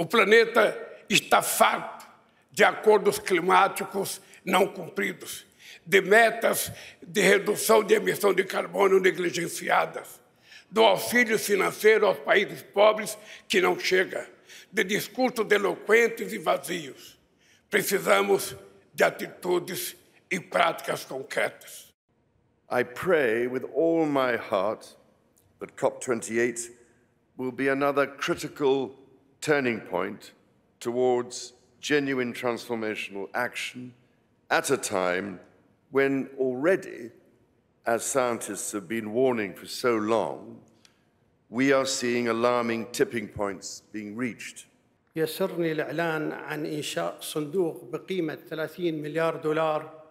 O planeta está farto de acordos climáticos não cumpridos, de metas de redução de emissão de carbono negligenciadas, do auxílio financeiro aos países pobres que não chega, de discursos eloquentes e vazios. Precisamos de atitudes e práticas concretas. I pray with all my heart that COP28 will be another critical turning point towards genuine transformational action at a time when already, as scientists have been warning for so long, we are seeing alarming tipping points being reached. يسرني الإعلان عن إنشاء صندوق بقيمة 30 مليار دولار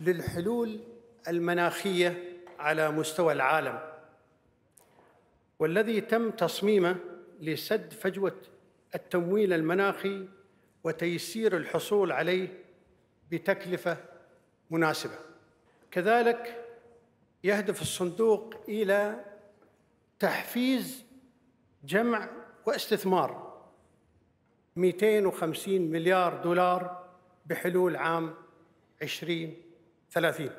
للحلول المناخية على مستوى العالم والذي تم تصميمه لسد فجوة التمويل المناخي وتيسير الحصول عليه بتكلفة مناسبة. كذلك يهدف الصندوق إلى تحفيز جمع واستثمار 250 مليار دولار بحلول عام 2030